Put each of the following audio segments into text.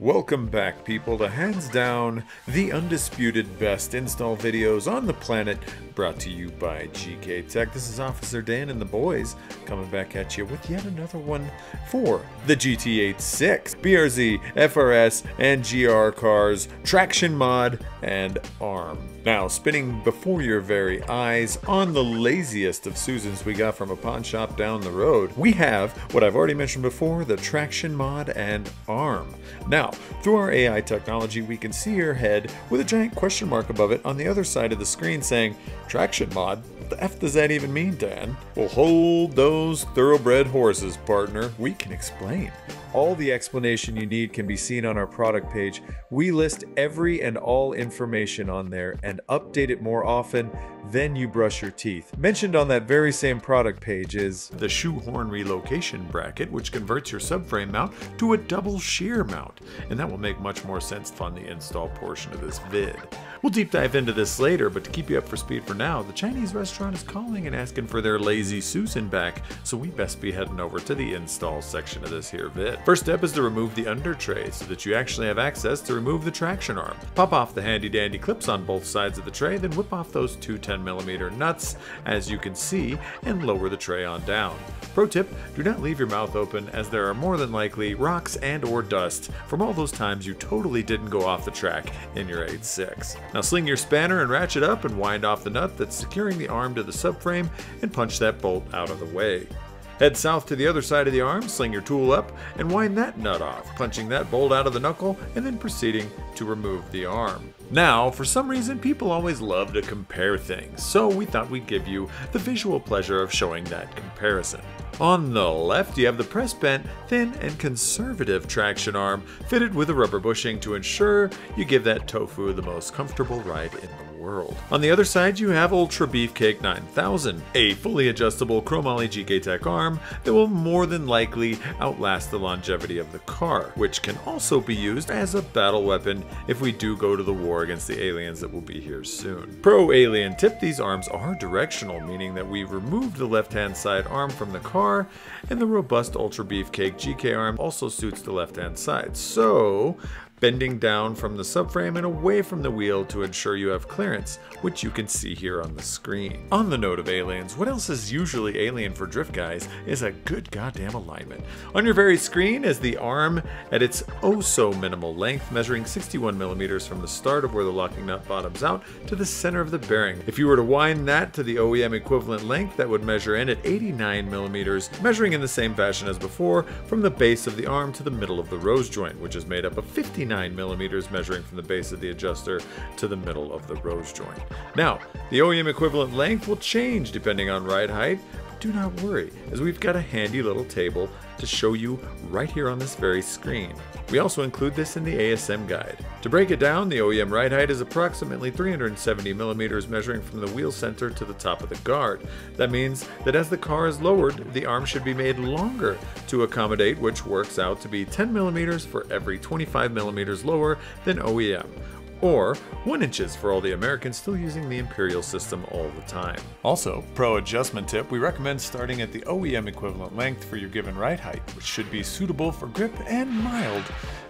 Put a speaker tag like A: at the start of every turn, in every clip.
A: Welcome back, people, to hands down the undisputed best install videos on the planet, brought to you by GK Tech. This is Officer Dan and the boys coming back at you with yet another one for the GT86, BRZ, FRS, and GR cars, traction mod, and ARM. Now, spinning before your very eyes on the laziest of Susans we got from a pawn shop down the road, we have what I've already mentioned before the traction mod and ARM. Now, through our AI technology, we can see her head with a giant question mark above it on the other side of the screen saying, Traction mod? What the F does that even mean, Dan? Well, hold those thoroughbred horses, partner. We can explain. All the explanation you need can be seen on our product page. We list every and all information on there and update it more often than you brush your teeth. Mentioned on that very same product page is the shoehorn relocation bracket, which converts your subframe mount to a double shear mount, and that will make much more sense on the install portion of this vid. We'll deep dive into this later, but to keep you up for speed for now, the Chinese restaurant is calling and asking for their lazy Susan back, so we best be heading over to the install section of this here vid. First step is to remove the under tray so that you actually have access to remove the traction arm. Pop off the handy dandy clips on both sides of the tray, then whip off those two 10mm nuts, as you can see, and lower the tray on down. Pro tip, do not leave your mouth open as there are more than likely rocks and or dust from all those times you totally didn't go off the track in your 8.6. Now sling your spanner and ratchet up and wind off the nut that's securing the arm to the subframe and punch that bolt out of the way. Head south to the other side of the arm, sling your tool up, and wind that nut off, punching that bolt out of the knuckle, and then proceeding to remove the arm. Now, for some reason, people always love to compare things, so we thought we'd give you the visual pleasure of showing that comparison. On the left, you have the press bent, thin, and conservative traction arm fitted with a rubber bushing to ensure you give that tofu the most comfortable ride in the world. On the other side, you have Ultra Beefcake 9000, a fully adjustable chromoly GK Tech arm that will more than likely outlast the longevity of the car, which can also be used as a battle weapon if we do go to the war against the aliens that will be here soon. Pro alien tip, these arms are directional, meaning that we removed the left-hand side arm from the car, and the robust Ultra Beefcake GK arm also suits the left-hand side. So, bending down from the subframe and away from the wheel to ensure you have clearance, which you can see here on the screen. On the note of aliens, what else is usually alien for drift guys is a good goddamn alignment. On your very screen is the arm at its oh so minimal length, measuring 61 millimeters from the start of where the locking nut bottoms out to the center of the bearing. If you were to wind that to the OEM equivalent length, that would measure in at 89 millimeters, measuring in the same fashion as before, from the base of the arm to the middle of the rose joint, which is made up of 59 millimeters measuring from the base of the adjuster to the middle of the rose joint. Now, the OEM equivalent length will change depending on ride height, do not worry, as we've got a handy little table to show you right here on this very screen. We also include this in the ASM guide. To break it down, the OEM ride height is approximately 370 millimeters measuring from the wheel center to the top of the guard. That means that as the car is lowered, the arm should be made longer to accommodate, which works out to be 10 millimeters for every 25 millimeters lower than OEM or 1 inches for all the Americans still using the Imperial system all the time. Also, pro adjustment tip, we recommend starting at the OEM equivalent length for your given ride height, which should be suitable for grip and mild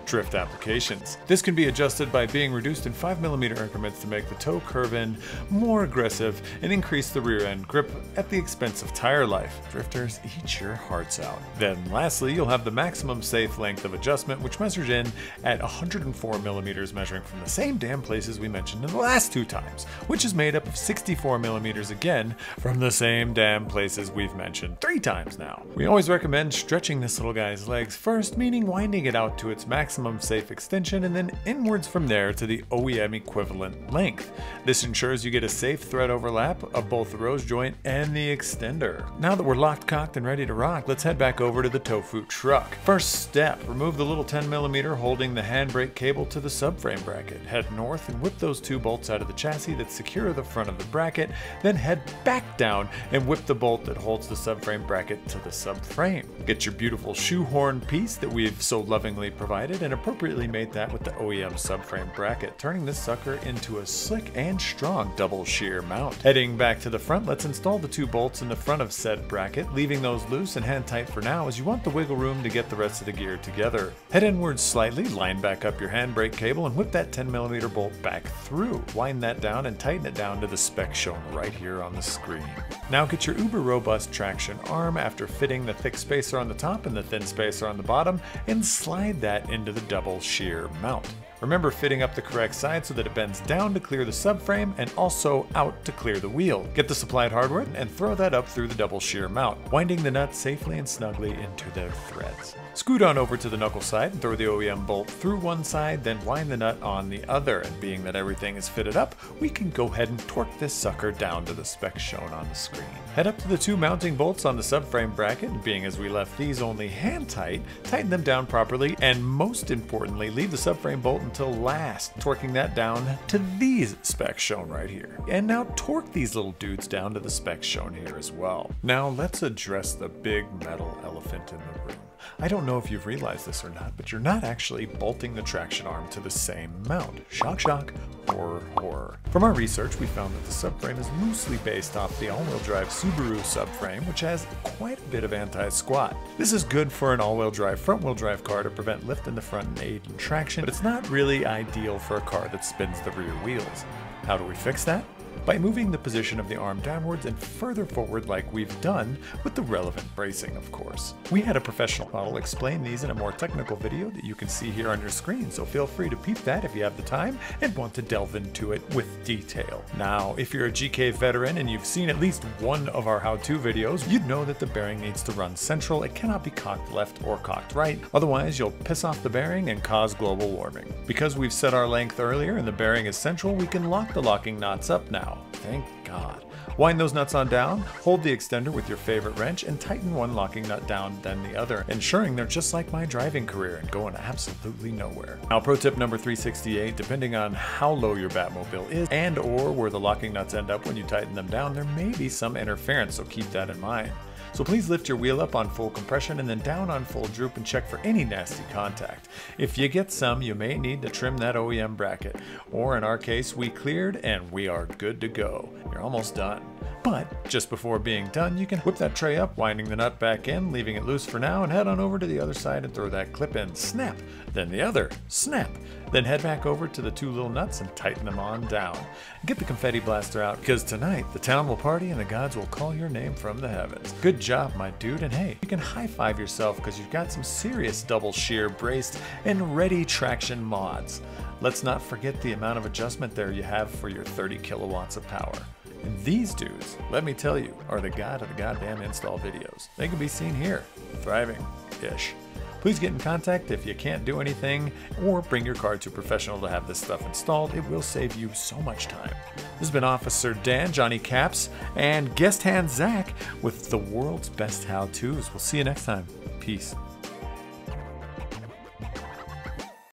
A: drift applications. This can be adjusted by being reduced in 5mm increments to make the toe curve in more aggressive and increase the rear end grip at the expense of tire life. Drifters, eat your hearts out. Then lastly, you'll have the maximum safe length of adjustment, which measures in at 104mm measuring from the same damn places we mentioned in the last two times, which is made up of 64mm again from the same damn places we've mentioned three times now. We always recommend stretching this little guy's legs first, meaning winding it out to its maximum maximum safe extension and then inwards from there to the OEM equivalent length. This ensures you get a safe thread overlap of both the rose joint and the extender. Now that we're locked, cocked, and ready to rock, let's head back over to the Tofu truck. First step, remove the little 10mm holding the handbrake cable to the subframe bracket. Head north and whip those two bolts out of the chassis that secure the front of the bracket, then head back down and whip the bolt that holds the subframe bracket to the subframe. Get your beautiful shoehorn piece that we've so lovingly provided and appropriately mate that with the OEM subframe bracket, turning this sucker into a slick and strong double shear mount. Heading back to the front, let's install the two bolts in the front of said bracket, leaving those loose and hand tight for now as you want the wiggle room to get the rest of the gear together. Head inwards slightly, line back up your handbrake cable and whip that 10mm bolt back through. Wind that down and tighten it down to the spec shown right here on the screen. Now get your uber robust traction arm after fitting the thick spacer on the top and the thin spacer on the bottom and slide that into the double shear mount. Remember fitting up the correct side so that it bends down to clear the subframe and also out to clear the wheel. Get the supplied hardware and throw that up through the double shear mount, winding the nut safely and snugly into their threads. Scoot on over to the knuckle side and throw the OEM bolt through one side, then wind the nut on the other. And being that everything is fitted up, we can go ahead and torque this sucker down to the specs shown on the screen. Head up to the two mounting bolts on the subframe bracket, being as we left these only hand tight, tighten them down properly, and most importantly, leave the subframe bolt until last, torquing that down to these specs shown right here. And now torque these little dudes down to the specs shown here as well. Now let's address the big metal elephant in the room. I don't know if you've realized this or not, but you're not actually bolting the traction arm to the same mount. Shock, shock, horror, horror. From our research, we found that the subframe is loosely based off the all-wheel drive Subaru subframe, which has quite a bit of anti-squat. This is good for an all-wheel drive front-wheel drive car to prevent lift in the front and aid in traction, but it's not really ideal for a car that spins the rear wheels. How do we fix that? By moving the position of the arm downwards and further forward like we've done with the relevant bracing, of course. We had a professional model explain these in a more technical video that you can see here on your screen, so feel free to peep that if you have the time and want to delve into it with detail. Now, if you're a GK veteran and you've seen at least one of our how-to videos, you'd know that the bearing needs to run central. It cannot be cocked left or cocked right, otherwise you'll piss off the bearing and cause global warming. Because we've set our length earlier and the bearing is central, we can lock the locking knots up now. Thank God. Wind those nuts on down, hold the extender with your favorite wrench, and tighten one locking nut down, then the other, ensuring they're just like my driving career and going absolutely nowhere. Now, pro tip number 368, depending on how low your Batmobile is and or where the locking nuts end up when you tighten them down, there may be some interference, so keep that in mind. So please lift your wheel up on full compression and then down on full droop and check for any nasty contact. If you get some, you may need to trim that OEM bracket. Or in our case, we cleared and we are good to go. You're almost done. But just before being done, you can whip that tray up, winding the nut back in, leaving it loose for now, and head on over to the other side and throw that clip in. Snap! Then the other. Snap! Then head back over to the two little nuts and tighten them on down. Get the confetti blaster out, because tonight the town will party and the gods will call your name from the heavens. Good job, my dude, and hey, you can high five yourself because you've got some serious double shear braced and ready traction mods. Let's not forget the amount of adjustment there you have for your 30 kilowatts of power. And these dudes, let me tell you, are the god of the goddamn install videos. They can be seen here, thriving-ish. Please get in contact if you can't do anything, or bring your car to a professional to have this stuff installed. It will save you so much time. This has been Officer Dan, Johnny Caps, and guest hand Zach with the world's best how-tos. We'll see you next time. Peace.